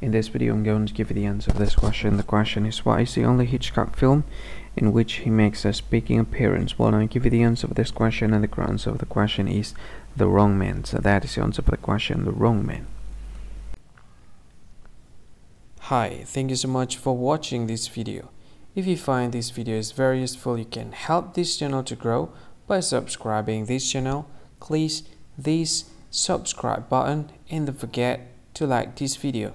In this video I'm going to give you the answer of this question. The question is what is the only Hitchcock film in which he makes a speaking appearance? Well, I'll give you the answer of this question and the answer of the question is The Wrong Man. So that is the answer for the question, The Wrong Man. Hi, thank you so much for watching this video. If you find this video is very useful, you can help this channel to grow by subscribing this channel. Please this subscribe button and don't forget to like this video.